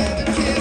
out.